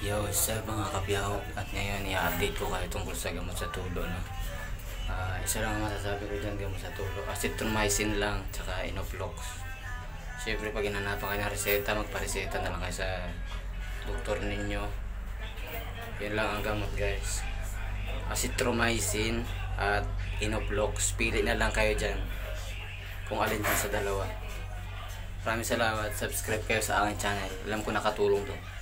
Yo, sa mga kapyaw at ngayon i-update ko kayo tungkol sa gamot sa tulo no. Ah, isa lang ang masasabi ko dyan gamot sa tulo. Azithromycin lang tsaka Inoflox. Siyempre pag hinanapan kayo ng reseta, magpareseta na lang kayo sa doktor ninyo. Yan lang ang gamot guys. Azithromycin at Inoflox. Pili na lang kayo dyan kung alin dyan sa dalawa. Maraming salamat. Subscribe kayo sa aking channel. Alam ko nakatulong to.